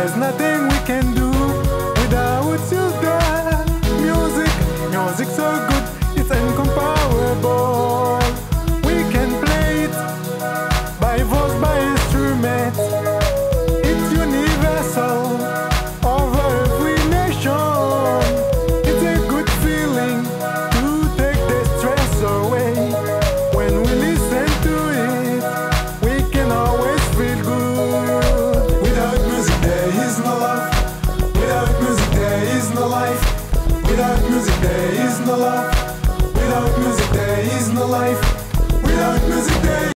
There's nothing we can do without you there. Music, music's so good. life. Without music, there is no love. Without music, there is no life. Without music, there